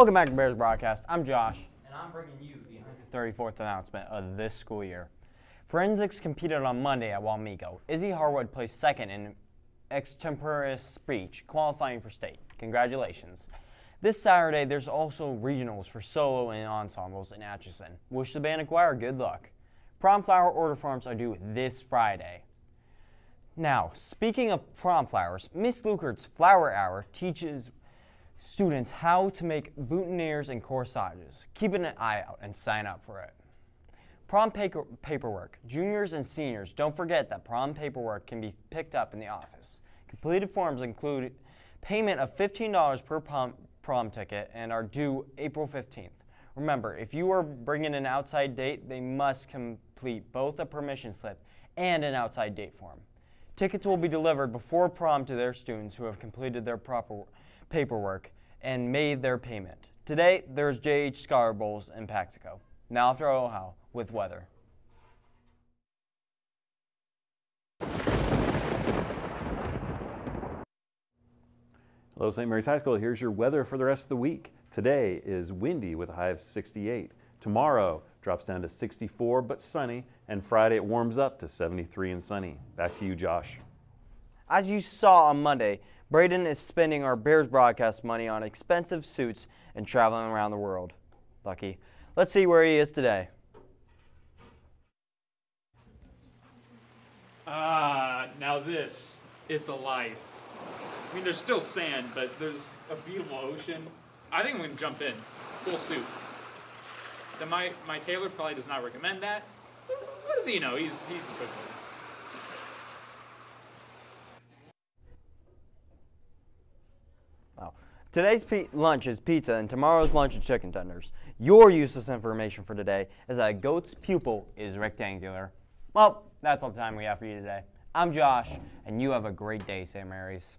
Welcome back to Bears Broadcast. I'm Josh, and I'm bringing you the 134th announcement of this school year. Forensics competed on Monday at Wamego. Izzy Harwood placed second in extemporaneous speech, qualifying for state. Congratulations. This Saturday, there's also regionals for solo and ensembles in Atchison. Wish the band and choir good luck. Prom flower order forms are due this Friday. Now, speaking of prom flowers, Miss Lukert's Flower Hour teaches students how to make boutonnieres and corsages. Keep an eye out and sign up for it. Prom paper paperwork. Juniors and seniors, don't forget that prom paperwork can be picked up in the office. Completed forms include payment of $15 per prom, prom ticket and are due April 15th. Remember, if you are bringing an outside date, they must complete both a permission slip and an outside date form. Tickets will be delivered before prom to their students who have completed their proper paperwork and made their payment. Today, there's JH Scholar Bowls in Paxico. Now after Ohio with weather. Hello, St. Mary's High School. Here's your weather for the rest of the week. Today is windy with a high of 68. Tomorrow drops down to 64 but sunny, and Friday it warms up to 73 and sunny. Back to you, Josh. As you saw on Monday, Brayden is spending our Bears broadcast money on expensive suits and traveling around the world. Lucky. Let's see where he is today. Ah, now this is the life. I mean, there's still sand, but there's a beautiful ocean. I think I'm gonna jump in, full suit. Then my my tailor probably does not recommend that. What does he know? He's he's a good Today's lunch is pizza, and tomorrow's lunch is chicken tenders. Your useless information for today is that a goat's pupil is rectangular. Well, that's all the time we have for you today. I'm Josh, and you have a great day, St. Mary's.